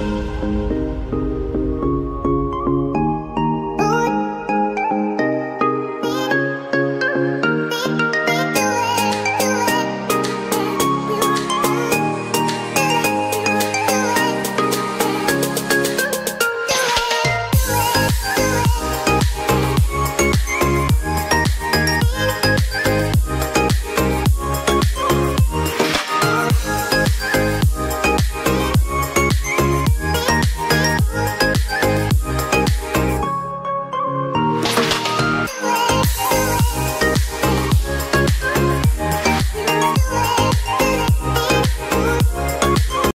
Música